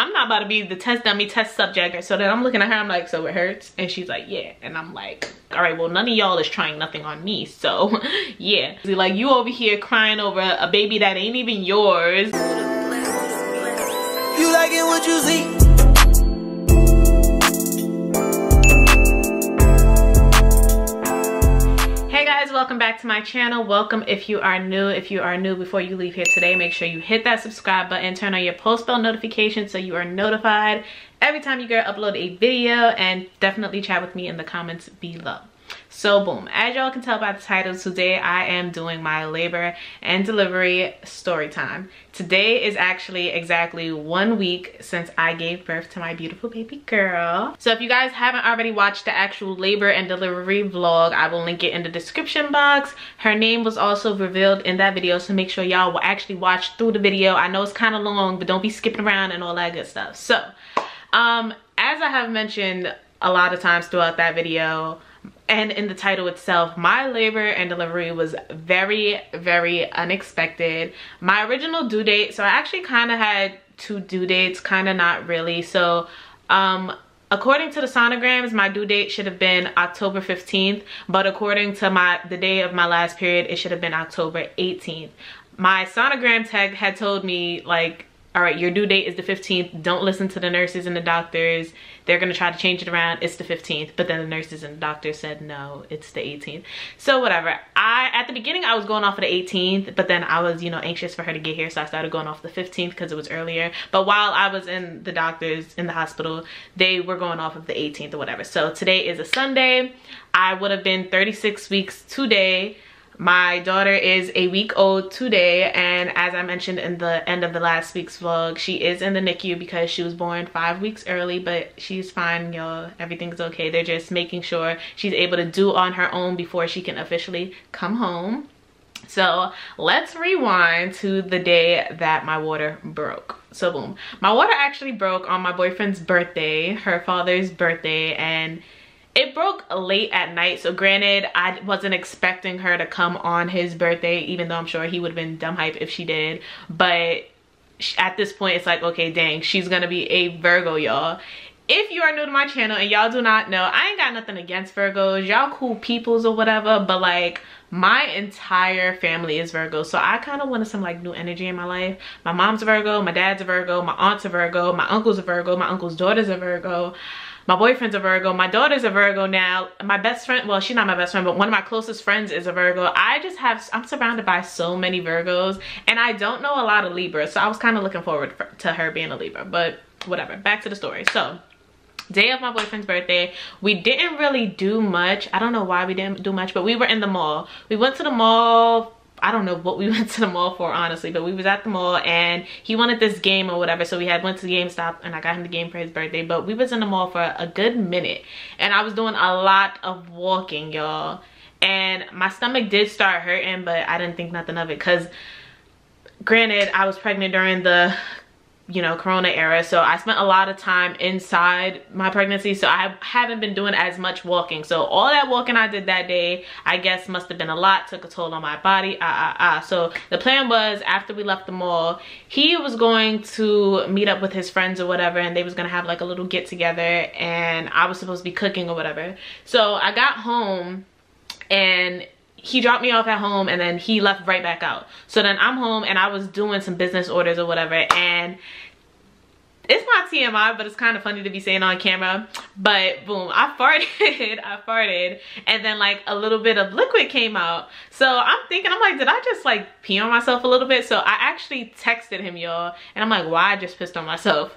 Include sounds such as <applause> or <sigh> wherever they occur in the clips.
I'm not about to be the test dummy test subject. So then I'm looking at her, I'm like, so it hurts? And she's like, yeah. And I'm like, all right, well, none of y'all is trying nothing on me. So <laughs> yeah. Like you over here crying over a baby that ain't even yours. You what you see? Welcome back to my channel. Welcome if you are new. If you are new before you leave here today make sure you hit that subscribe button. Turn on your post bell notification so you are notified every time you get upload a video. And definitely chat with me in the comments below so boom, as y'all can tell by the title, today I am doing my labor and delivery story time. Today is actually exactly one week since I gave birth to my beautiful baby girl. So if you guys haven't already watched the actual labor and delivery vlog, I will link it in the description box. Her name was also revealed in that video, so make sure y'all will actually watch through the video. I know it's kind of long, but don't be skipping around and all that good stuff. So, um, as I have mentioned a lot of times throughout that video, and in the title itself my labor and delivery was very very unexpected. My original due date so i actually kind of had two due dates kind of not really. So um according to the sonograms my due date should have been october 15th but according to my the day of my last period it should have been october 18th my sonogram tech had told me like all right, your due date is the 15th. Don't listen to the nurses and the doctors. They're gonna try to change it around. It's the 15th. But then the nurses and the doctors said, no, it's the 18th. So whatever. I, at the beginning, I was going off of the 18th, but then I was, you know, anxious for her to get here. So I started going off the 15th because it was earlier. But while I was in the doctors, in the hospital, they were going off of the 18th or whatever. So today is a Sunday. I would have been 36 weeks today my daughter is a week old today and as I mentioned in the end of the last week's vlog, she is in the NICU because she was born five weeks early, but she's fine, y'all. Everything's okay. They're just making sure she's able to do on her own before she can officially come home. So let's rewind to the day that my water broke. So boom, my water actually broke on my boyfriend's birthday, her father's birthday, and it broke late at night so granted i wasn't expecting her to come on his birthday even though i'm sure he would have been dumb hype if she did. But at this point it's like okay dang she's gonna be a virgo y'all. If you are new to my channel and y'all do not know i ain't got nothing against virgos. Y'all cool peoples or whatever but like my entire family is virgo so i kind of wanted some like new energy in my life. My mom's a virgo my dad's a virgo my aunt's a virgo my uncle's a virgo my uncle's daughter's a virgo my boyfriend's a Virgo. My daughter's a Virgo now. My best friend, well, she's not my best friend, but one of my closest friends is a Virgo. I just have, I'm surrounded by so many Virgos and I don't know a lot of Libra. So I was kind of looking forward for, to her being a Libra, but whatever. Back to the story. So day of my boyfriend's birthday we didn't really do much i don't know why we didn't do much but we were in the mall we went to the mall I don't know what we <laughs> went to the mall for honestly but we was at the mall and he wanted this game or whatever. So we had went to GameStop and I got him the game for his birthday but we was in the mall for a good minute and I was doing a lot of walking y'all. And my stomach did start hurting but I didn't think nothing of it because granted I was pregnant during the you know corona era. So i spent a lot of time inside my pregnancy. So i haven't been doing as much walking. So all that walking i did that day i guess must have been a lot. Took a toll on my body. Ah ah ah. So the plan was after we left the mall he was going to meet up with his friends or whatever and they was gonna have like a little get together and i was supposed to be cooking or whatever. So i got home and he dropped me off at home and then he left right back out so then i'm home and i was doing some business orders or whatever and it's not TMI, but it's kind of funny to be saying on camera. But boom, I farted, <laughs> I farted, and then like a little bit of liquid came out. So I'm thinking, I'm like, did I just like pee on myself a little bit? So I actually texted him, y'all, and I'm like, why I just pissed on myself?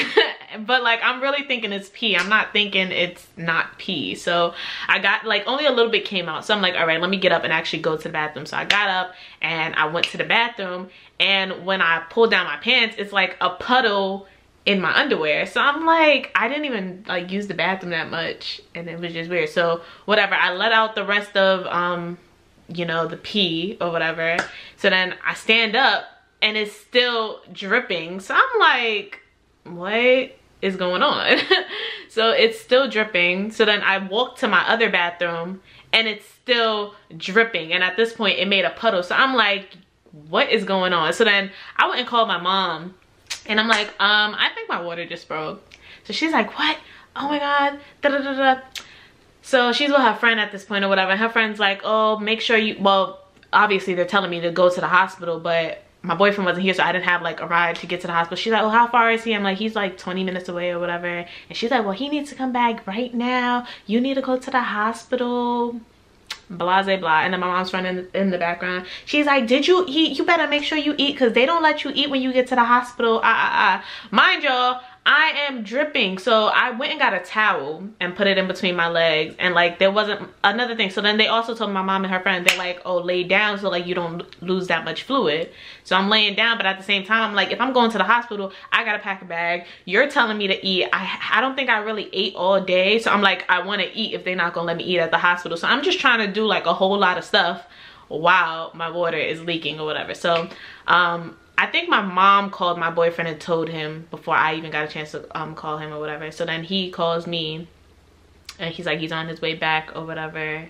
<laughs> but like i'm really thinking it's pee. I'm not thinking it's not pee. So i got like only a little bit came out. So i'm like all right let me get up and actually go to the bathroom. So i got up and i went to the bathroom. And when i pulled down my pants it's like a puddle in my underwear. So i'm like i didn't even like use the bathroom that much. And it was just weird. So whatever. I let out the rest of um you know the pee or whatever. So then i stand up and it's still dripping. So i'm like what is going on? <laughs> so it's still dripping. So then I walk to my other bathroom and it's still dripping. And at this point it made a puddle. So I'm like, what is going on? So then I went and called my mom and I'm like, um, I think my water just broke. So she's like, what? Oh my God, da da da da. So she's with her friend at this point or whatever. And Her friend's like, oh, make sure you, well, obviously they're telling me to go to the hospital, but my boyfriend wasn't here so I didn't have like a ride to get to the hospital. She's like, well, how far is he? I'm like, he's like 20 minutes away or whatever. And she's like, well, he needs to come back right now. You need to go to the hospital. Blah, blah, blah. And then my mom's running in the background. She's like, did you eat? You better make sure you eat because they don't let you eat when you get to the hospital. Ah, ah, ah. Mind y'all, I am dripping. So I went and got a towel and put it in between my legs. And like there wasn't another thing. So then they also told my mom and her friend, they're like, oh, lay down so like you don't lose that much fluid. So I'm laying down, but at the same time, I'm like, if I'm going to the hospital, I gotta pack a bag. You're telling me to eat. I, I don't think I really ate all day. So I'm like, I wanna eat if they're not gonna let me eat at the hospital. So I'm just trying to do like a whole lot of stuff while my water is leaking or whatever. So um I think my mom called my boyfriend and told him before I even got a chance to um, call him or whatever. So then he calls me and he's like, he's on his way back or whatever.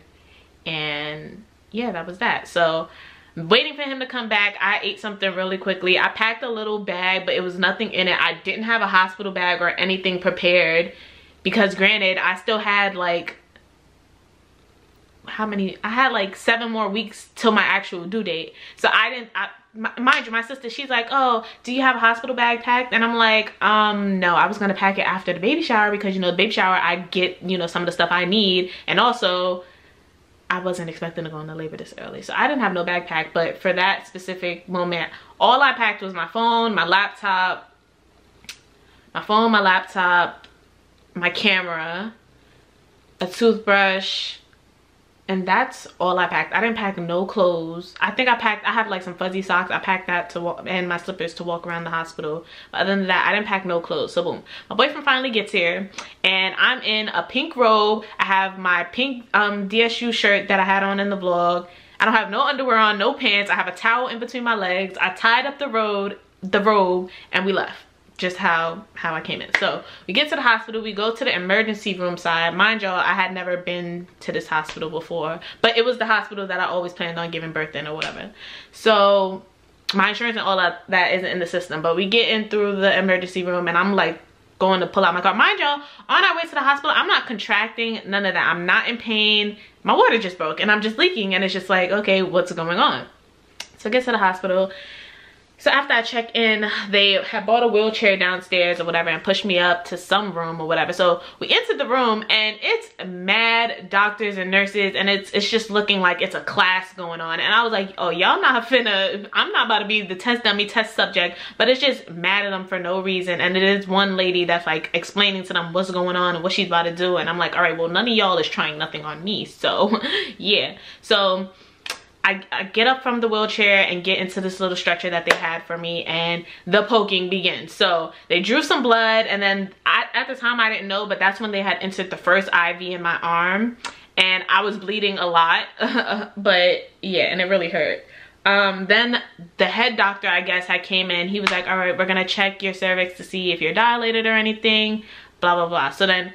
And yeah, that was that. So waiting for him to come back, I ate something really quickly. I packed a little bag, but it was nothing in it. I didn't have a hospital bag or anything prepared because granted, I still had like how many i had like seven more weeks till my actual due date. So i didn't I, mind you my sister she's like oh do you have a hospital bag packed? And i'm like um no i was gonna pack it after the baby shower because you know the baby shower i get you know some of the stuff i need. And also i wasn't expecting to go into labor this early. So i didn't have no bag packed but for that specific moment all i packed was my phone my laptop my phone my laptop my camera a toothbrush and that's all I packed. I didn't pack no clothes. I think I packed, I have like some fuzzy socks. I packed that to walk, and my slippers to walk around the hospital. But other than that, I didn't pack no clothes. So boom, my boyfriend finally gets here and I'm in a pink robe. I have my pink um, DSU shirt that I had on in the vlog. I don't have no underwear on, no pants. I have a towel in between my legs. I tied up the road, the robe, and we left just how how I came in. So we get to the hospital, we go to the emergency room side. Mind y'all, I had never been to this hospital before, but it was the hospital that I always planned on giving birth in or whatever. So my insurance and all that that isn't in the system, but we get in through the emergency room and I'm like going to pull out my car. Mind y'all, on our way to the hospital, I'm not contracting, none of that. I'm not in pain. My water just broke and I'm just leaking and it's just like, okay, what's going on? So I get to the hospital so after I check in, they had bought a wheelchair downstairs or whatever and pushed me up to some room or whatever. So we entered the room and it's mad doctors and nurses and it's it's just looking like it's a class going on. And I was like, oh, y'all not finna, I'm not about to be the test dummy test subject, but it's just mad at them for no reason. And it is one lady that's like explaining to them what's going on and what she's about to do. And I'm like, all right, well, none of y'all is trying nothing on me. So <laughs> yeah. So I, I, get up from the wheelchair and get into this little stretcher that they had for me and the poking begins. So they drew some blood and then I, at the time I didn't know, but that's when they had inserted the first IV in my arm and I was bleeding a lot, <laughs> but yeah, and it really hurt. Um, then the head doctor, I guess, I came in. He was like, all right, we're gonna check your cervix to see if you're dilated or anything, blah, blah, blah. So then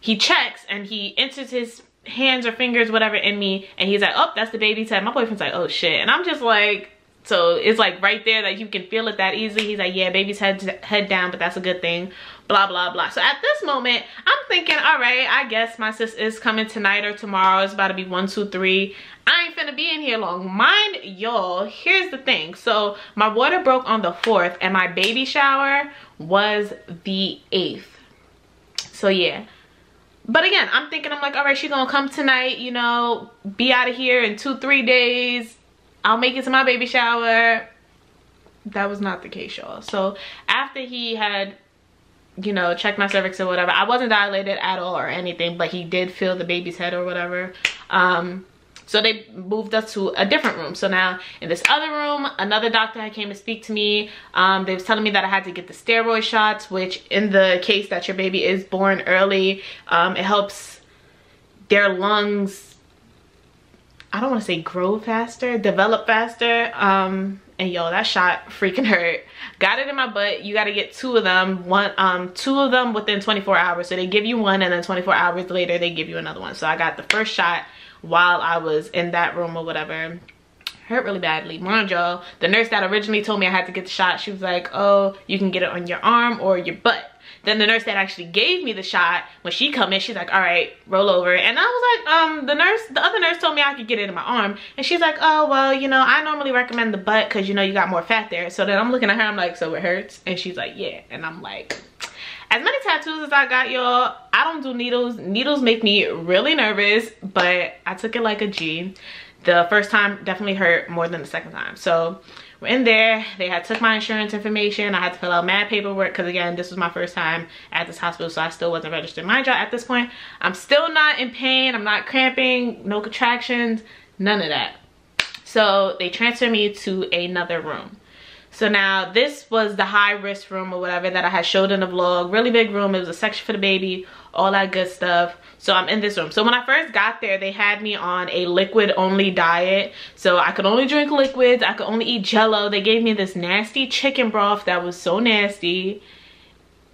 he checks and he enters his hands or fingers, whatever, in me. And he's like, oh, that's the baby's head. My boyfriend's like, oh shit. And I'm just like, so it's like right there that you can feel it that easily. He's like, yeah, baby's head, head down, but that's a good thing. Blah, blah, blah. So at this moment, I'm thinking, all right, I guess my sis is coming tonight or tomorrow. It's about to be one, two, three. I ain't finna be in here long. Mind y'all, here's the thing. So my water broke on the 4th and my baby shower was the 8th. So yeah, but again i'm thinking i'm like all right she's gonna come tonight you know be out of here in two three days. I'll make it to my baby shower. That was not the case y'all. So after he had you know checked my cervix or whatever i wasn't dilated at all or anything but he did feel the baby's head or whatever. Um so they moved us to a different room. So now in this other room, another doctor had came to speak to me. Um, they was telling me that I had to get the steroid shots, which in the case that your baby is born early, um, it helps their lungs, I don't want to say grow faster, develop faster. Um, and yo, that shot freaking hurt. Got it in my butt. You got to get two of them. One, um, two of them within 24 hours. So they give you one and then 24 hours later, they give you another one. So I got the first shot while I was in that room or whatever. hurt really badly. Mind y'all, the nurse that originally told me I had to get the shot, she was like, oh, you can get it on your arm or your butt. Then the nurse that actually gave me the shot, when she come in, she's like, all right, roll over. And I was like, um, the nurse, the other nurse told me I could get it in my arm. And she's like, oh, well, you know, I normally recommend the butt because, you know, you got more fat there. So then I'm looking at her, I'm like, so it hurts? And she's like, yeah. And I'm like, as many tattoos as I got, y'all, I don't do needles. Needles make me really nervous, but I took it like a G. The first time definitely hurt more than the second time. So we're in there. They had took my insurance information. I had to fill out mad paperwork because again, this was my first time at this hospital, so I still wasn't registered. Mind y'all, at this point, I'm still not in pain. I'm not cramping, no contractions, none of that. So they transferred me to another room. So now this was the high risk room or whatever that I had showed in the vlog. Really big room. It was a section for the baby, all that good stuff. So I'm in this room. So when I first got there, they had me on a liquid only diet. So I could only drink liquids. I could only eat jello. They gave me this nasty chicken broth that was so nasty.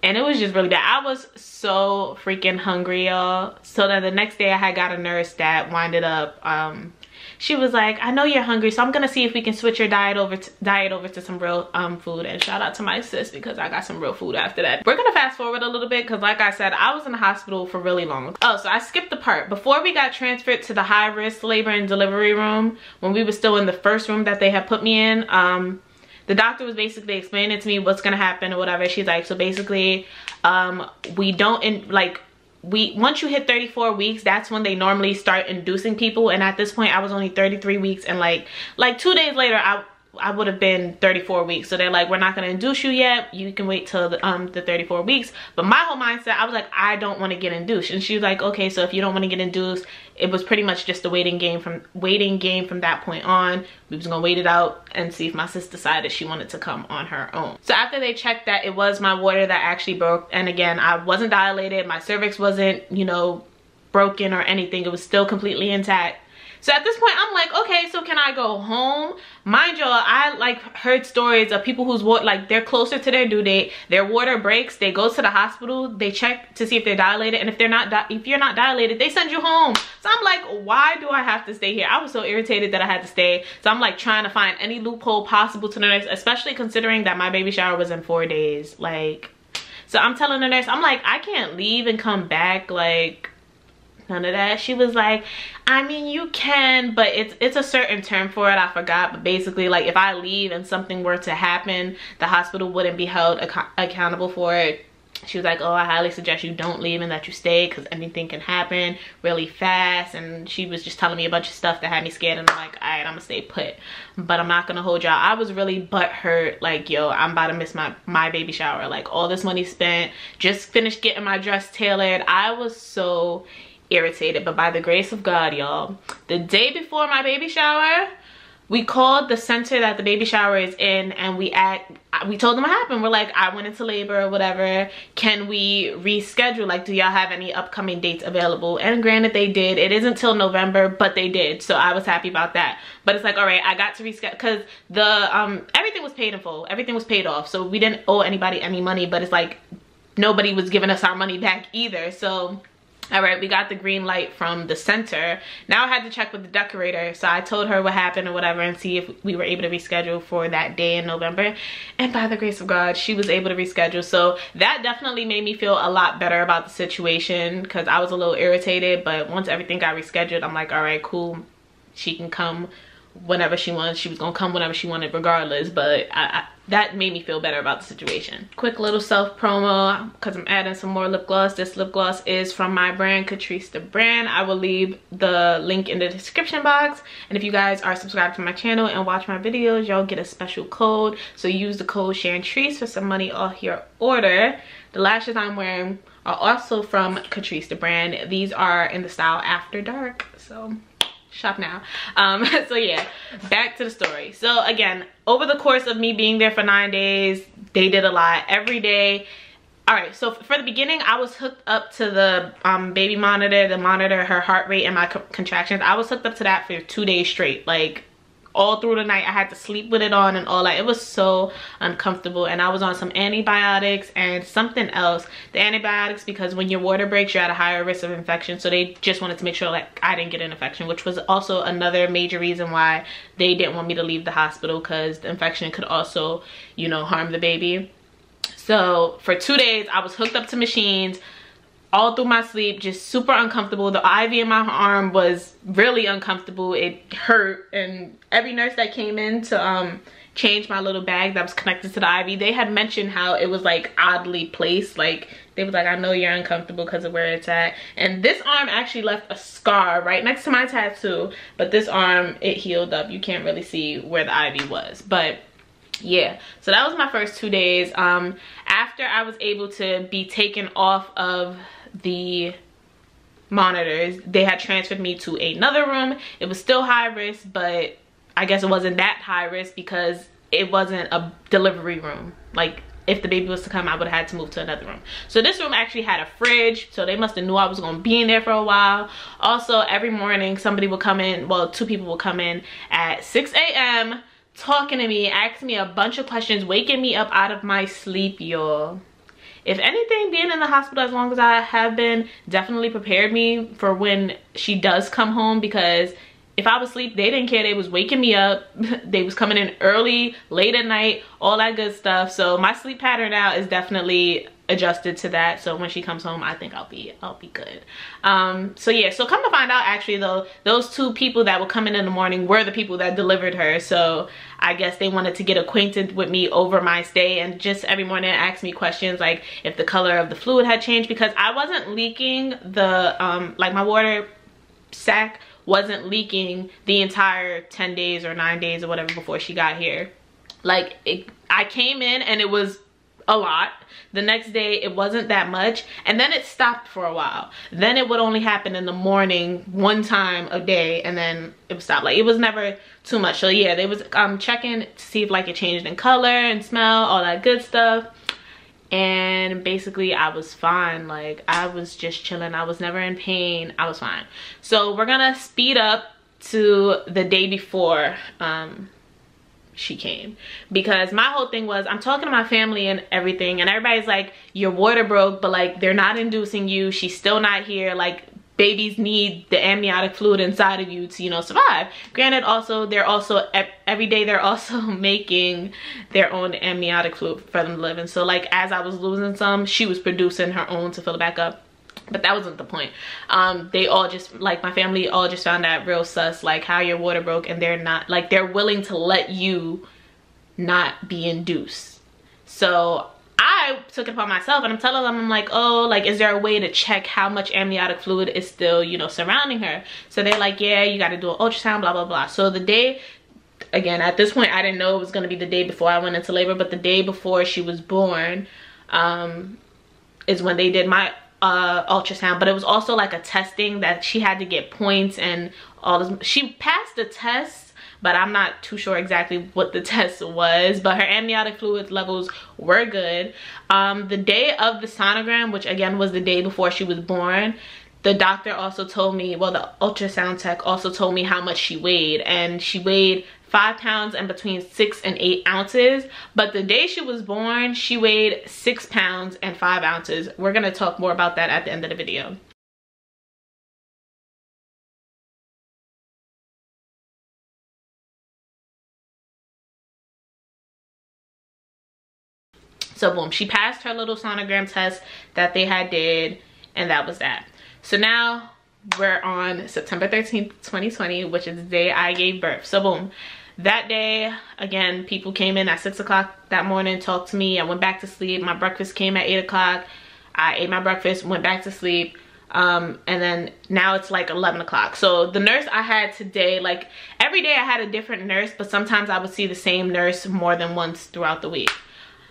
And it was just really bad. I was so freaking hungry, y'all. So then the next day I had got a nurse that winded up um, she was like, I know you're hungry, so I'm gonna see if we can switch your diet over to diet over to some real um food. And shout out to my sis because I got some real food after that. We're gonna fast forward a little bit because like I said, I was in the hospital for really long. Oh, so I skipped the part. Before we got transferred to the high risk labor and delivery room, when we were still in the first room that they had put me in, um, the doctor was basically explaining to me what's gonna happen or whatever. She's like, so basically, um, we don't in like we once you hit 34 weeks that's when they normally start inducing people. And at this point i was only 33 weeks. And like like two days later i I would have been 34 weeks. So they're like, we're not going to induce you yet. You can wait till the, um, the 34 weeks. But my whole mindset, I was like, I don't want to get induced. And she was like, okay, so if you don't want to get induced, it was pretty much just a waiting game from waiting game from that point on. We was going to wait it out and see if my sis decided she wanted to come on her own. So after they checked that, it was my water that actually broke. And again, I wasn't dilated. My cervix wasn't, you know, broken or anything. It was still completely intact so at this point, I'm like, okay, so can I go home? Mind y'all, I like heard stories of people who's like they're closer to their due date, their water breaks, they go to the hospital, they check to see if they're dilated, and if they're not, if you're not dilated, they send you home. So I'm like, why do I have to stay here? I was so irritated that I had to stay. So I'm like trying to find any loophole possible to the nurse, especially considering that my baby shower was in four days. Like, so I'm telling the nurse, I'm like, I can't leave and come back. Like, none of that. She was like i mean you can but it's it's a certain term for it. I forgot but basically like if i leave and something were to happen the hospital wouldn't be held ac accountable for it. She was like oh i highly suggest you don't leave and that you stay because anything can happen really fast. And she was just telling me a bunch of stuff that had me scared and i'm like all right i'm gonna stay put. But i'm not gonna hold y'all. I was really butt hurt like yo i'm about to miss my my baby shower. Like all this money spent just finished getting my dress tailored. I was so irritated but by the grace of god y'all the day before my baby shower we called the center that the baby shower is in and we act we told them what happened. We're like i went into labor or whatever. Can we reschedule? Like do y'all have any upcoming dates available? And granted they did. It isn't till november but they did. So i was happy about that. But it's like all right i got to reschedule because the um everything was paid in full. Everything was paid off. So we didn't owe anybody any money but it's like nobody was giving us our money back either. So all right we got the green light from the center. Now i had to check with the decorator so i told her what happened or whatever and see if we were able to reschedule for that day in november. And by the grace of god she was able to reschedule. So that definitely made me feel a lot better about the situation because i was a little irritated but once everything got rescheduled i'm like all right cool. She can come whenever she wanted. she was gonna come whenever she wanted regardless but I, I, that made me feel better about the situation. Quick little self promo because i'm adding some more lip gloss. This lip gloss is from my brand Katrice the brand. I will leave the link in the description box. And if you guys are subscribed to my channel and watch my videos y'all get a special code. So use the code Shantrice for some money off your order. The lashes i'm wearing are also from Katrice the brand. These are in the style after dark so shop now. Um <laughs> so yeah back to the story. So again over the course of me being there for nine days they did a lot. Every day all right so for the beginning i was hooked up to the um, baby monitor the monitor her heart rate and my co contractions. I was hooked up to that for two days straight like all through the night i had to sleep with it on and all that. It was so uncomfortable. And i was on some antibiotics and something else. The antibiotics because when your water breaks you're at a higher risk of infection. So they just wanted to make sure like i didn't get an infection which was also another major reason why they didn't want me to leave the hospital because the infection could also you know harm the baby. So for two days i was hooked up to machines all through my sleep just super uncomfortable. The iv in my arm was really uncomfortable. It hurt and every nurse that came in to um change my little bag that was connected to the iv they had mentioned how it was like oddly placed. Like they was like i know you're uncomfortable because of where it's at. And this arm actually left a scar right next to my tattoo but this arm it healed up. You can't really see where the iv was. But yeah. So that was my first two days. Um after i was able to be taken off of the monitors they had transferred me to another room. It was still high risk but i guess it wasn't that high risk because it wasn't a delivery room. Like if the baby was to come i would have had to move to another room. So this room actually had a fridge so they must have knew i was going to be in there for a while. Also every morning somebody would come in well two people would come in at 6 a.m talking to me asking me a bunch of questions waking me up out of my sleep y'all if anything being in the hospital as long as i have been definitely prepared me for when she does come home because if i was asleep they didn't care. They was waking me up. <laughs> They was coming in early late at night all that good stuff. So my sleep pattern now is definitely adjusted to that. So when she comes home i think i'll be i'll be good. Um so yeah so come to find out actually though those two people that were coming in the morning were the people that delivered her. So i guess they wanted to get acquainted with me over my stay and just every morning ask me questions like if the color of the fluid had changed because i wasn't leaking the um like my water sac wasn't leaking the entire 10 days or 9 days or whatever before she got here. Like it, i came in and it was a lot. The next day it wasn't that much. And then it stopped for a while. Then it would only happen in the morning one time a day and then it would stop. Like it was never too much. So yeah they was um checking to see if like it changed in color and smell all that good stuff. And basically i was fine. Like i was just chilling. I was never in pain. I was fine. So we're gonna speed up to the day before um she came. Because my whole thing was i'm talking to my family and everything and everybody's like your water broke but like they're not inducing you. She's still not here. Like babies need the amniotic fluid inside of you to you know survive. Granted also they're also every day they're <laughs> also making their own amniotic fluid for them to live in. So like as i was losing some she was producing her own to fill it back up but that wasn't the point um they all just like my family all just found that real sus like how your water broke and they're not like they're willing to let you not be induced so I took it upon myself and I'm telling them, I'm like, oh, like, is there a way to check how much amniotic fluid is still, you know, surrounding her? So they're like, yeah, you got to do an ultrasound, blah, blah, blah. So the day, again, at this point, I didn't know it was going to be the day before I went into labor, but the day before she was born um, is when they did my uh, ultrasound, but it was also like a testing that she had to get points and all this. She passed the test, but I'm not too sure exactly what the <laughs> test was, but her amniotic fluid levels were good. Um, the day of the sonogram, which again was the day before she was born, the doctor also told me, well, the ultrasound tech also told me how much she weighed and she weighed five pounds and between six and eight ounces. But the day she was born she weighed six pounds and five ounces. We're gonna talk more about that at the end of the video. So boom she passed her little sonogram test that they had did and that was that. So now we're on September 13th, 2020, which is the day I gave birth. So boom, that day again people came in at six o'clock that morning talked to me. I went back to sleep. My breakfast came at eight o'clock. I ate my breakfast went back to sleep. Um, and then now it's like 11 o'clock. So the nurse i had today like every day i had a different nurse but sometimes i would see the same nurse more than once throughout the week.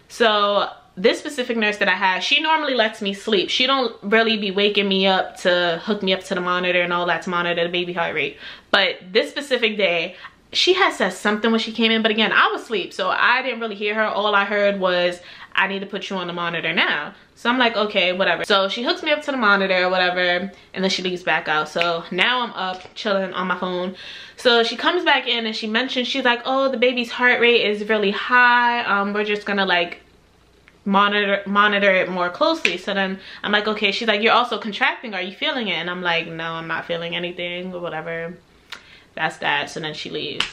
So this specific nurse that I had she normally lets me sleep. She don't really be waking me up to hook me up to the monitor and all that to monitor the baby heart rate. But this specific day, she had said something when she came in but again i was asleep so i didn't really hear her all i heard was I need to put you on the monitor now. So I'm like, okay, whatever. So she hooks me up to the monitor or whatever, and then she leaves back out. So now I'm up chilling on my phone. So she comes back in and she mentions, she's like, oh, the baby's heart rate is really high. Um, we're just gonna like monitor monitor it more closely so then i'm like okay she's like you're also contracting are you feeling it and i'm like no i'm not feeling anything or whatever that's that so then she leaves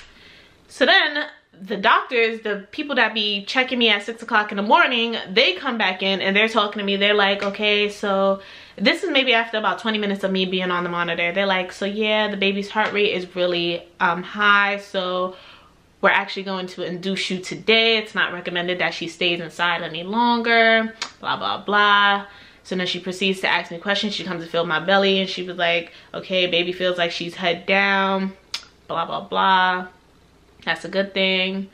so then the doctors the people that be checking me at six o'clock in the morning they come back in and they're talking to me they're like okay so this is maybe after about 20 minutes of me being on the monitor they're like so yeah the baby's heart rate is really um high so we're actually going to induce you today. It's not recommended that she stays inside any longer, blah, blah, blah. So then she proceeds to ask me questions. She comes to feel my belly and she was like, okay, baby feels like she's head down, blah, blah, blah. That's a good thing,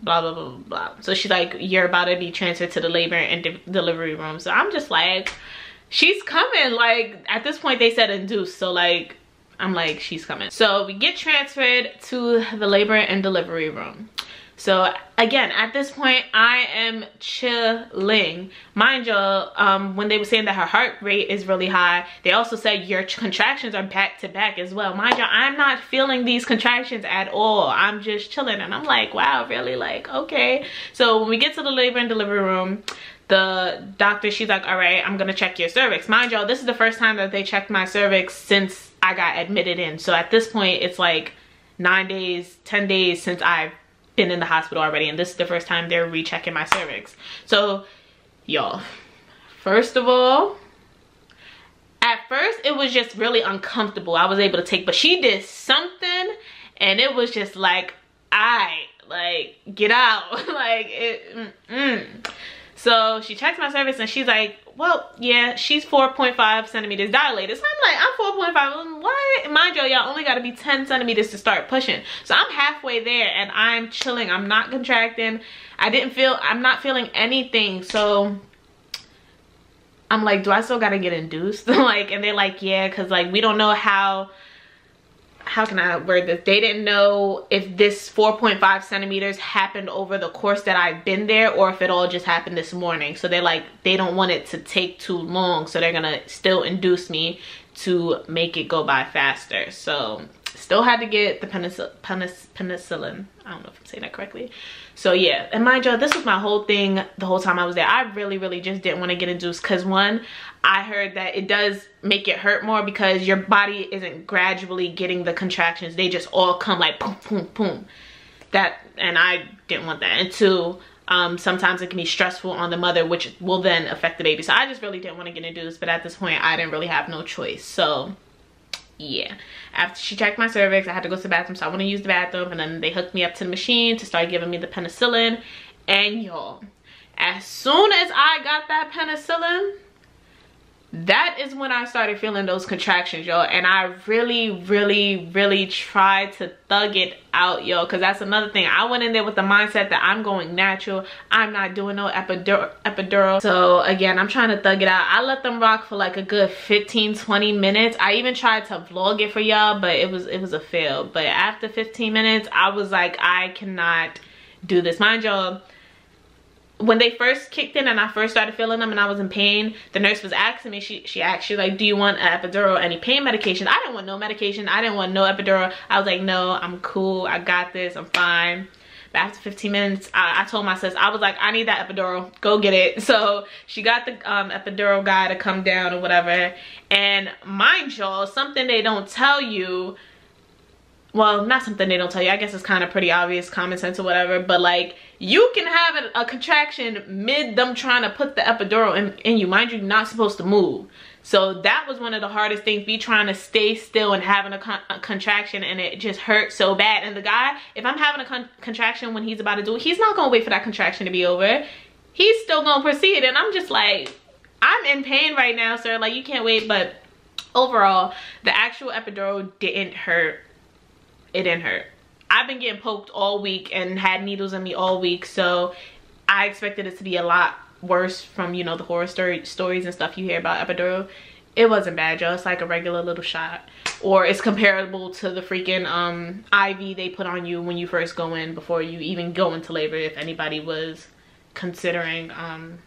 blah, blah, blah, blah. So she's like, you're about to be transferred to the labor and de delivery room. So I'm just like, she's coming. Like, at this point, they said induce. So like, I'm like, she's coming. So we get transferred to the labor and delivery room. So again, at this point, I am chilling. Mind you, um, when they were saying that her heart rate is really high, they also said your contractions are back to back as well. Mind you, I'm not feeling these contractions at all. I'm just chilling and I'm like, wow, really? Like, okay. So when we get to the labor and delivery room, the doctor, she's like, all right, I'm gonna check your cervix. Mind y'all, this is the first time that they checked my cervix since I got admitted in. So at this point, it's like nine days, 10 days since I've been in the hospital already. And this is the first time they're rechecking my cervix. So y'all, first of all, at first it was just really uncomfortable. I was able to take, but she did something and it was just like, I like get out <laughs> like it mm -mm. So she checks my cervix and she's like well, yeah, she's 4.5 centimeters dilated. So I'm like, I'm 4.5. Why? Mind you, y'all only got to be 10 centimeters to start pushing. So I'm halfway there and I'm chilling. I'm not contracting. I didn't feel, I'm not feeling anything. So I'm like, do I still got to get induced? <laughs> like, and they're like, yeah, because like we don't know how how can I word this? They didn't know if this 4.5 centimeters happened over the course that I've been there or if it all just happened this morning. So they're like, they don't want it to take too long. So they're gonna still induce me to make it go by faster. So still had to get the penicillin, penicillin. I don't know if I'm saying that correctly. So yeah, and mind you, this was my whole thing the whole time I was there. I really, really just didn't want to get induced because one, I heard that it does make it hurt more because your body isn't gradually getting the contractions. They just all come like boom, boom, boom. That, and I didn't want that. And two, um, sometimes it can be stressful on the mother, which will then affect the baby. So I just really didn't want to get induced, but at this point, I didn't really have no choice. So yeah. After she checked my cervix i had to go to the bathroom so i want to use the bathroom and then they hooked me up to the machine to start giving me the penicillin. And y'all as soon as i got that penicillin that is when I started feeling those contractions, y'all. And I really, really, really tried to thug it out, yo. Because that's another thing. I went in there with the mindset that I'm going natural. I'm not doing no epidur epidural. So, again, I'm trying to thug it out. I let them rock for like a good 15, 20 minutes. I even tried to vlog it for y'all, but it was, it was a fail. But after 15 minutes, I was like, I cannot do this. Mind y'all, when they first kicked in and I first started feeling them and I was in pain, the nurse was asking me, she, she asked, she like, do you want an epidural any pain medication? I didn't want no medication. I didn't want no epidural. I was like, no, I'm cool. I got this. I'm fine. But after 15 minutes, I, I told my sis, I was like, I need that epidural. Go get it. <laughs> So she got the um, epidural guy to come down or whatever. And mind y'all, something they don't tell you well not something they don't tell you. I guess it's kind of pretty obvious common sense or whatever but like you can have a, a contraction mid them trying to put the epidural in, in you. Mind you you're not supposed to move. So that was one of the hardest things be trying to stay still and having a, con a contraction and it just hurt so bad. And the guy if i'm having a con contraction when he's about to do it he's not gonna wait for that contraction to be over. He's still gonna proceed. And i'm just like i'm in pain right now sir. Like you can't wait. But overall the actual epidural didn't hurt it didn't hurt. I've been getting poked all week and had needles in me all week, so I expected it to be a lot worse from, you know, the horror story stories and stuff you hear about epidural. It wasn't bad, y'all. It's like a regular little shot. Or it's comparable to the freaking um, IV they put on you when you first go in before you even go into labor, if anybody was considering um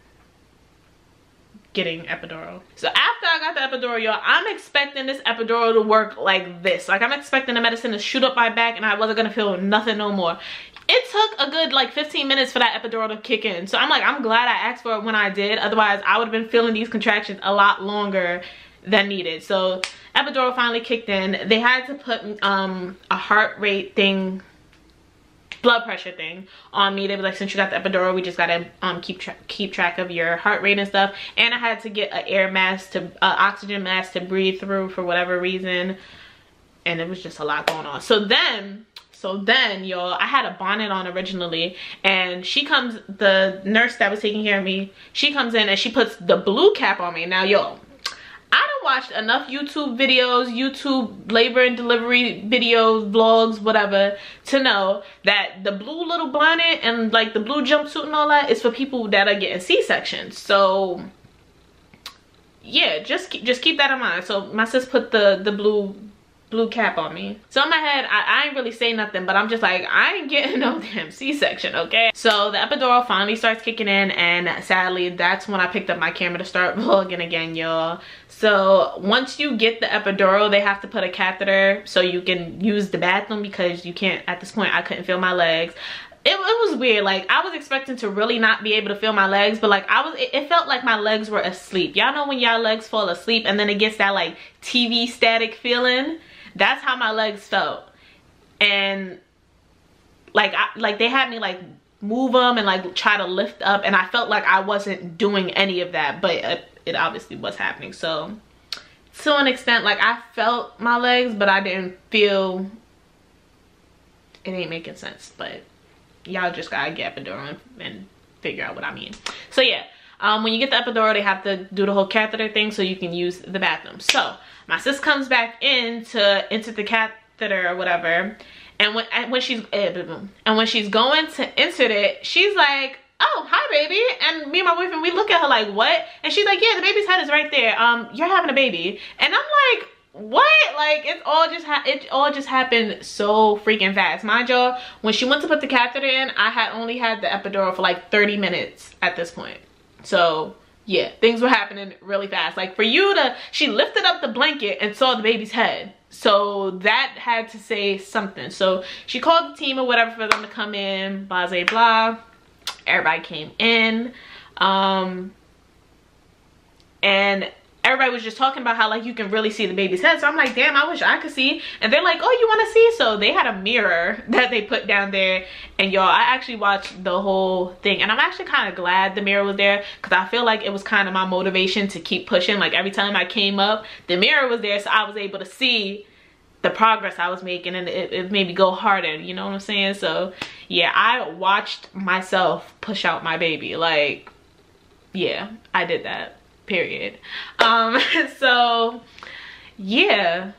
getting epidural. So after I got the epidural, y'all, I'm expecting this epidural to work like this. Like I'm expecting the medicine to shoot up my back and I wasn't gonna feel nothing no more. It took a good like 15 minutes for that epidural to kick in. So I'm like, I'm glad I asked for it when I did. Otherwise, I would have been feeling these contractions a lot longer than needed. So epidural finally kicked in. They had to put um, a heart rate thing blood pressure thing on me. They were like, since you got the epidural, we just gotta um, keep tra keep track of your heart rate and stuff. And I had to get an air mask to uh, oxygen mask to breathe through for whatever reason. And it was just a lot going on. So then, so then, y'all, I had a bonnet on originally, and she comes, the nurse that was taking care of me, she comes in and she puts the blue cap on me. Now, y'all, watched enough YouTube videos, YouTube labor and delivery videos, vlogs, whatever, to know that the blue little bonnet and like the blue jumpsuit and all that is for people that are getting C-sections. So yeah, just keep, just keep that in mind. So my sis put the the blue blue cap on me. So in my head, I, I ain't really say nothing, but I'm just like, I ain't getting <laughs> no damn C-section, okay? So the epidural finally starts kicking in and sadly, that's when I picked up my camera to start <laughs> vlogging again, y'all. So once you get the epidural, they have to put a catheter so you can use the bathroom because you can't, at this point, I couldn't feel my legs. It, it, was weird like i was expecting to really not be able to feel my legs but like i was it, it felt like my legs were asleep y'all know when y'all legs fall asleep and then it gets that like tv static feeling that's how my legs felt. And like I, like they had me like move them and like try to lift up and I felt like I wasn't doing any of that but it, obviously was happening. So to an extent like I felt my legs but I didn't feel it ain't making sense but y'all just gotta get epidural and, and figure out what I mean. So yeah um, when you get the epidural they have to do the whole catheter thing so you can use the bathroom. So my sis comes back in to enter the catheter or whatever and when and when she's eh, and when she's going to insert it she's like oh hi baby. And me and my boyfriend we look at her like what? And she's like yeah the baby's head is right there. Um you're having a baby. And i'm like what? Like it's all just it all just happened so freaking fast. Mind y'all when she went to put the catheter in i had only had the epidural for like 30 minutes at this point. So yeah, things were happening really fast. Like for you to, she lifted up the blanket and saw the baby's head. So that had to say something. So she called the team or whatever for them to come in, blah, blah, blah. Everybody came in. Um, and everybody was just talking about how like you can really see the baby's head. So i'm like damn i wish i could see. And they're like oh you want to see? So they had a mirror <laughs> that they put down there. And y'all i actually watched the whole thing. And i'm actually kind of glad the mirror was there because i feel like it was kind of my motivation to keep pushing. Like every time i came up the mirror was there so i was able to see the progress I was making. And it, it, made me go harder, you know what I'm saying? So yeah, I watched myself push out my baby. Like, yeah, I did that period. Um <laughs> so yeah.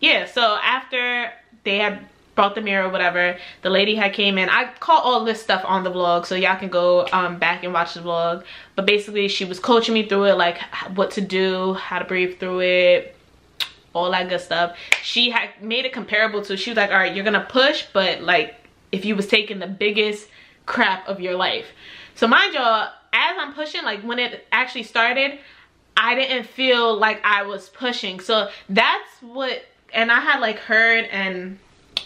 Yeah so after they had brought the mirror or whatever the lady had came in. I caught all this stuff on the vlog so y'all can go um back and watch the vlog. But basically she was coaching me through it like what to do how to breathe through it all that good stuff. She had made it comparable to she was like all right you're gonna push but like if you was taking the biggest crap of your life. So mind y'all as I'm pushing, like when it actually started, I didn't feel like I was pushing. So that's what, and I had like heard and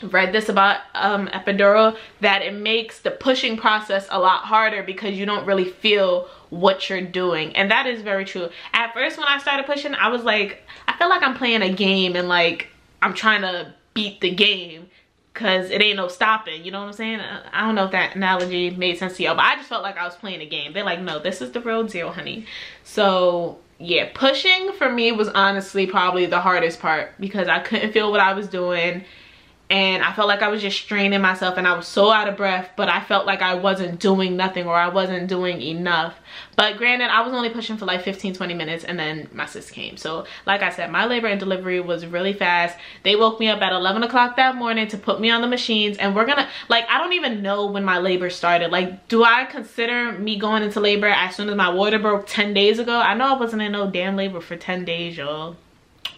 read this about um, epidural, that it makes the pushing process a lot harder because you don't really feel what you're doing. And that is very true. At first when I started pushing, I was like, I feel like I'm playing a game and like I'm trying to beat the game because it ain't no stopping you know what i'm saying? I don't know if that analogy made sense to y'all but i just felt like i was playing a game. They're like no this is the real deal honey. So yeah pushing for me was honestly probably the hardest part because i couldn't feel what i was doing and I felt like I was just straining myself and I was so out of breath but I felt like I wasn't doing nothing or I wasn't doing enough. But granted I was only pushing for like 15 20 minutes and then my sis came. So like I said my labor and delivery was really fast. They woke me up at 11 o'clock that morning to put me on the machines and we're gonna like I don't even know when my labor started. Like do I consider me going into labor as soon as my water broke 10 days ago? I know I wasn't in no damn labor for 10 days y'all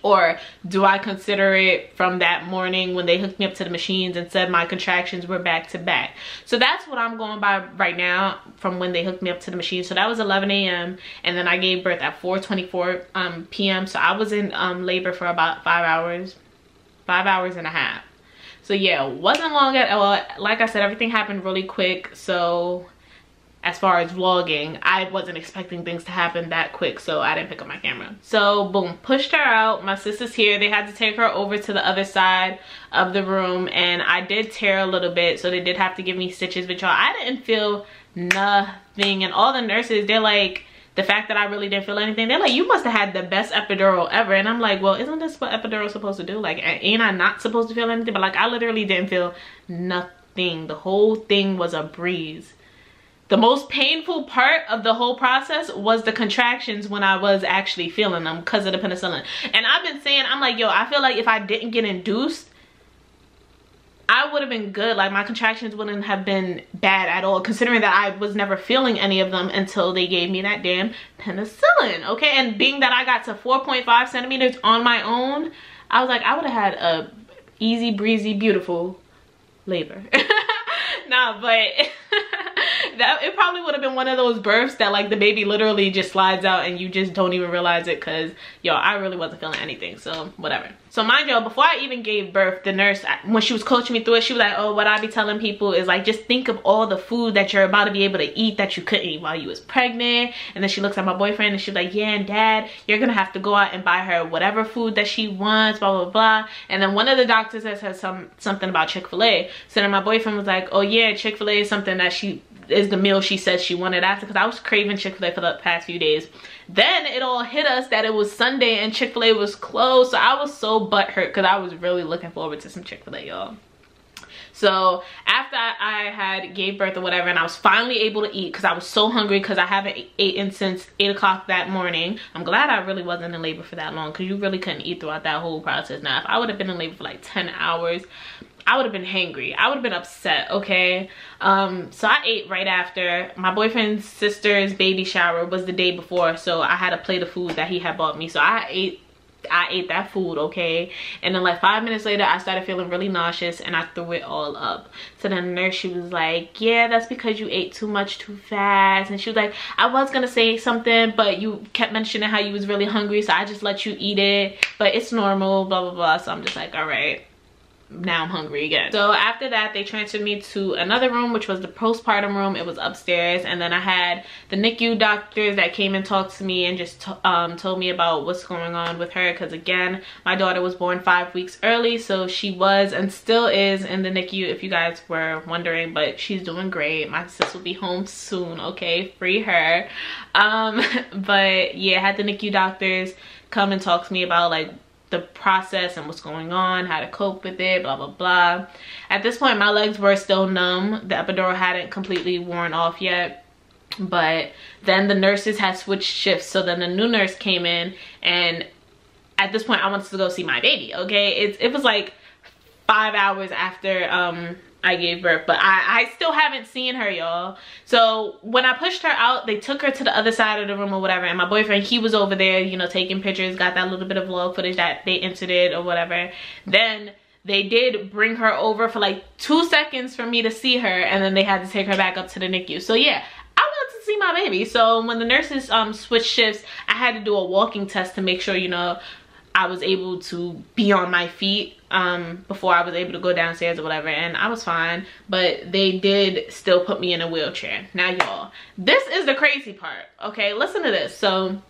or do I consider it from that morning when they hooked me up to the machines and said my contractions were back to back? So that's what I'm going by right now from when they hooked me up to the machine. So that was 11 a.m. and then I gave birth at 4.24 um, p.m. So I was in um, labor for about five hours, five hours and a half. So yeah, wasn't long at all. Like I said, everything happened really quick. So as far as vlogging i wasn't expecting things to happen that quick so i didn't pick up my camera so boom pushed her out my sister's here they had to take her over to the other side of the room and i did tear a little bit so they did have to give me stitches but y'all i didn't feel nothing and all the nurses they're like the fact that I really didn't feel anything, they're like, you must have had the best epidural ever. And I'm like, well, isn't this what epidural supposed to do? Like, ain't I not supposed to feel anything? But like, I literally didn't feel nothing. The whole thing was a breeze the most painful part of the whole process was the contractions when I was actually feeling them because of the penicillin. And I've been saying, I'm like, yo, I feel like if I didn't get induced, I would have been good. Like my contractions wouldn't have been bad at all considering that I was never feeling any of them until they gave me that damn penicillin. Okay, and being that I got to 4.5 centimeters on my own, I was like, I would have had a easy breezy, beautiful labor. <laughs> nah, but <laughs> that it probably would have been one of those births that like the baby literally just slides out and you just don't even realize it because yo i really wasn't feeling anything so whatever. So mind you before i even gave birth the nurse when she was coaching me through it she was like oh what i be telling people is like just think of all the food that you're about to be able to eat that you couldn't eat while you was pregnant. And then she looks at my boyfriend and she's like yeah and dad you're gonna have to go out and buy her whatever food that she wants blah blah blah. And then one of the doctors has said some something about chick-fil-a. So then my boyfriend was like oh yeah chick-fil-a is something that she is the meal she said she wanted after because I was craving Chick-fil-A for the past few days. Then it all hit us that it was Sunday and Chick-fil-A was closed. So I was so butthurt because I was really looking forward to some Chick-fil-A, y'all. So after I had gave birth or whatever and I was finally able to eat because I was so hungry because I haven't eaten since 8 o'clock that morning. I'm glad I really wasn't in labor for that long because you really couldn't eat throughout that whole process. Now if I would have been in labor for like 10 hours, I would have been hangry. I would have been upset, okay? Um, so I ate right after. My boyfriend's sister's baby shower was the day before, so I had a plate of food that he had bought me. So I ate I ate that food, okay? And then like five minutes later, I started feeling really nauseous and I threw it all up. So then the nurse, she was like, yeah, that's because you ate too much too fast. And she was like, I was gonna say something, but you kept mentioning how you was really hungry, so I just let you eat it. But it's normal, blah, blah, blah. So I'm just like, all right now I'm hungry again. So after that, they transferred me to another room, which was the postpartum room. It was upstairs. And then I had the NICU doctors that came and talked to me and just um, told me about what's going on with her. Because again, my daughter was born five weeks early. So she was and still is in the NICU if you guys were wondering. But she's doing great. My sis will be home soon, okay? Free her. Um, <laughs> but yeah, I had the NICU doctors come and talk to me about like the process and what's going on, how to cope with it, blah, blah, blah. At this point, my legs were still numb. The epidural hadn't completely worn off yet. But then the nurses had switched shifts. So then the new nurse came in and at this point I wanted to go see my baby, okay? It, it was like five hours after um, I gave birth. But I, I still haven't seen her, y'all. So when I pushed her out, they took her to the other side of the room or whatever. And my boyfriend, he was over there, you know, taking pictures, got that little bit of vlog footage that they entered or whatever. Then they did bring her over for like two seconds for me to see her. And then they had to take her back up to the NICU. So yeah, I wanted to see my baby. So when the nurses um switched shifts, I had to do a walking test to make sure, you know, I was able to be on my feet um, before I was able to go downstairs or whatever and I was fine but they did still put me in a wheelchair. Now y'all, this is the crazy part, okay? Listen to this. So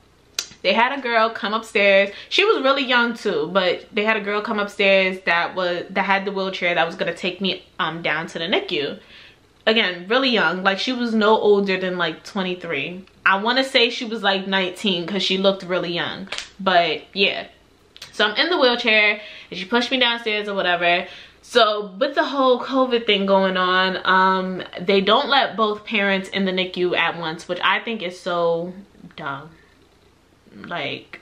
they had a girl come upstairs. She was really young too, but they had a girl come upstairs that was that had the wheelchair that was gonna take me um down to the NICU. Again, really young, like she was no older than like 23. I wanna say she was like 19 because she looked really young, but yeah, so I'm in the wheelchair and she pushed me downstairs or whatever. So with the whole COVID thing going on, um, they don't let both parents in the NICU at once, which I think is so dumb. Like,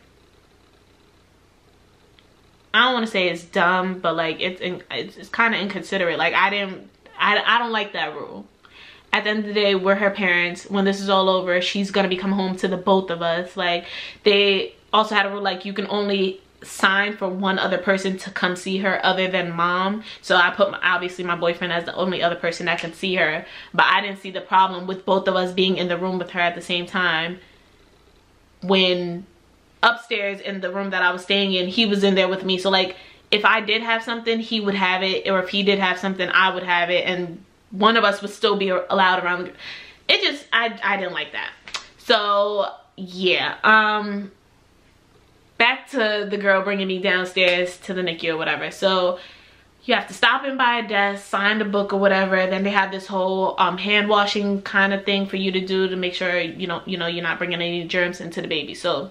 I don't want to say it's dumb, but like it's in, it's, it's kind of inconsiderate. Like I didn't, I, I don't like that rule. At the end of the day, we're her parents. When this is all over, she's gonna be come home to the both of us. Like they also had a rule like you can only sign for one other person to come see her other than mom. So i put my, obviously my boyfriend as the only other person that can see her but i didn't see the problem with both of us being in the room with her at the same time when upstairs in the room that i was staying in he was in there with me. So like if i did have something he would have it or if he did have something i would have it and one of us would still be allowed around. It just i i didn't like that. So yeah um back to the girl bringing me downstairs to the NICU or whatever. So you have to stop in by a desk, sign the book or whatever. Then they have this whole um, hand washing kind of thing for you to do to make sure you know you know you're not bringing any germs into the baby. So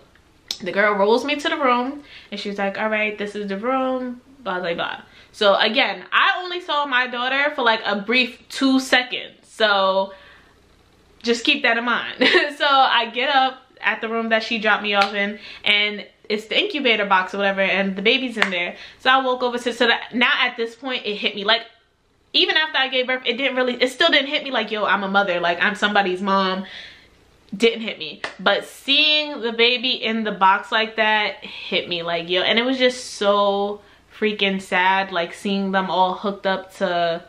the girl rolls me to the room and she's like, all right, this is the room, blah, blah, blah. So again, I only saw my daughter for like a brief two seconds. So just keep that in mind. <laughs> so I get up at the room that she dropped me off in and it's the incubator box or whatever and the baby's in there. So i woke over to so that now at this point it hit me. Like even after i gave birth it didn't really it still didn't hit me like yo i'm a mother. Like i'm somebody's mom. Didn't hit me. But seeing the baby in the box like that hit me like yo. And it was just so freaking sad like seeing them all hooked up to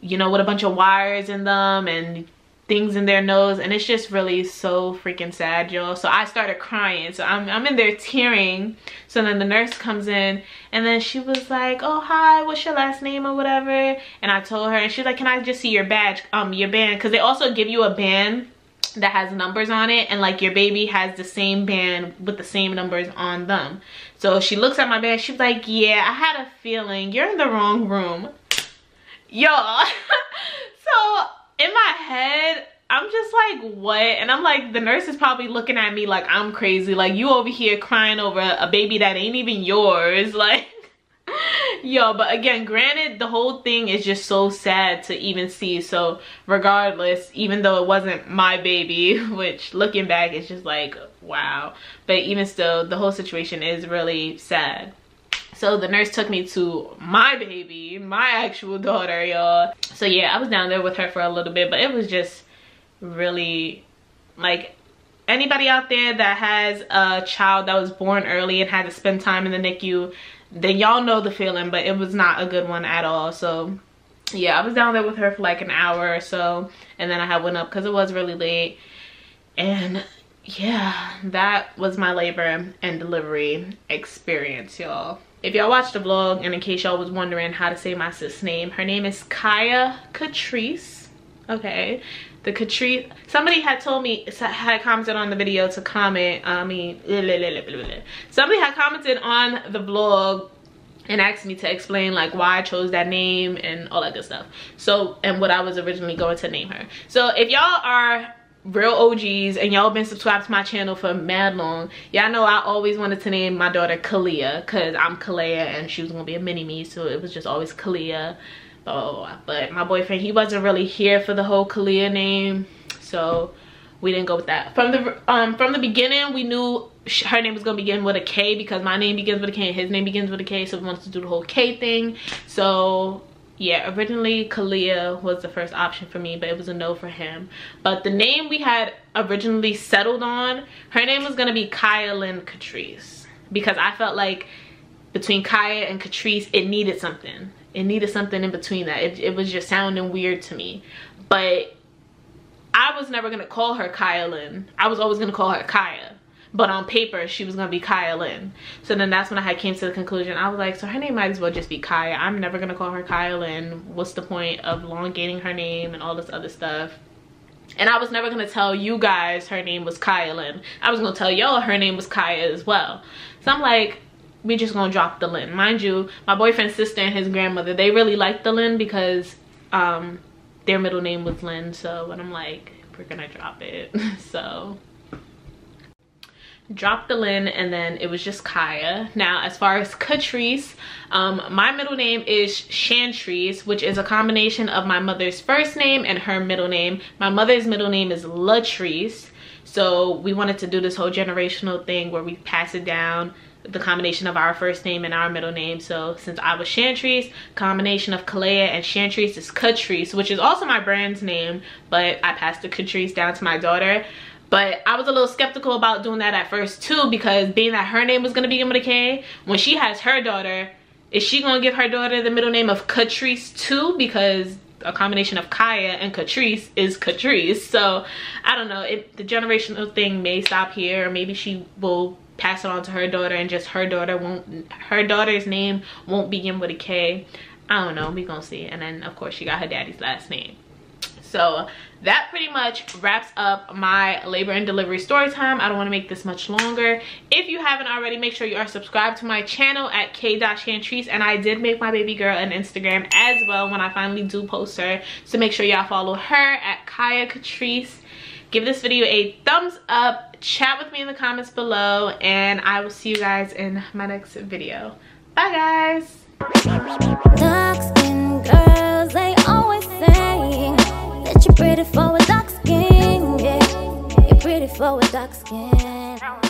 you know with a bunch of wires in them and things in their nose and it's just really so freaking sad y'all. So i started crying. So I'm, I'm in there tearing. So then the nurse comes in and then she was like oh hi what's your last name or whatever? And i told her and she's like can i just see your badge um your band? Because they also give you a band that has numbers on it and like your baby has the same band with the same numbers on them. So she looks at my band. She's like yeah i had a feeling. You're in the wrong room. Y'all. <laughs> So in my head, I'm just like, what? And I'm like, the nurse is probably looking at me like I'm crazy. Like, you over here crying over a baby that ain't even yours. <laughs> Like, yo, but again, granted, the whole thing is just so sad to even see. So, regardless, even though it wasn't my baby, <laughs> which looking back, it's just like, wow. But even still, the whole situation is really sad. So the nurse took me to my baby, my actual daughter, y'all. So yeah, I was down there with her for a little bit, but it was just really like anybody out there that has a child that was born early and had to spend time in the NICU, then y'all know the feeling, but it was not a good one at all. So yeah, I was down there with her for like an hour or so, and then I had went up because it was really late. And yeah, that was my labor and delivery experience, y'all. If y'all watched the vlog, and in case y'all was wondering how to say my sis name, her name is Kaya Katrice. Okay, the Katrice. Somebody had told me, had commented on the video to comment. I mean, somebody had commented on the vlog and asked me to explain like why I chose that name and all that good stuff. So, and what I was originally going to name her. So if y'all are real OGs and y'all been subscribed to my channel for mad long. Y'all know I always wanted to name my daughter Kalia because I'm Khalayha and she was gonna be a mini me so it was just always Kalia. Oh, but my boyfriend he wasn't really here for the whole Kalia name so we didn't go with that. From the um from the beginning we knew her name was gonna begin with a K because my name begins with a K and his name begins with a K so we wanted to do the whole K thing. So yeah originally kalia was the first option for me but it was a no for him. But the name we had originally settled on her name was gonna be kaya lynn katrice. Because i felt like between kaya and katrice it needed something. It needed something in between that. It, it was just sounding weird to me. But i was never gonna call her kaya lynn. I was always gonna call her kaya but on paper she was gonna be Kaya Lynn. So then that's when I came to the conclusion. I was like, so her name might as well just be Kaya. I'm never gonna call her Kaya Lynn. What's the point of elongating her name and all this other stuff? And I was never gonna tell you guys her name was Kaya Lynn. I was gonna tell y'all her name was Kaya as well. So I'm like, we just gonna drop the Lynn. Mind you, my boyfriend's sister and his grandmother, they really liked the Lynn because um, their middle name was Lynn. So, when I'm like, we're gonna drop it. <laughs> so dropped the Lynn and then it was just Kaya. Now as far as Katrice, um, my middle name is Shantrice, which is a combination of my mother's first name and her middle name. My mother's middle name is Latrice. So we wanted to do this whole generational thing where we pass it down the combination of our first name and our middle name. So since I was Shantrice, combination of Khalayha and Shantrice is Katrice, which is also my brand's name, but I passed the Katrice down to my daughter but I was a little skeptical about doing that at first too because being that her name was gonna begin with a K, when she has her daughter, is she gonna give her daughter the middle name of Katrice too? Because a combination of Kaya and Katrice is Katrice. So I don't know the generational thing may stop here or maybe she will pass it on to her daughter and just her daughter won't her daughter's name won't begin with a K. I don't know, we gonna see. And then of course she got her daddy's last name so that pretty much wraps up my labor and delivery story time. I don't want to make this much longer. If you haven't already make sure you are subscribed to my channel at k.shantrice and i did make my baby girl an instagram as well when i finally do post her. So make sure y'all follow her at kaya katrice. Give this video a thumbs up chat with me in the comments below and i will see you guys in my next video. Bye guys pretty for a dark skin, yeah. You're pretty for a dark skin.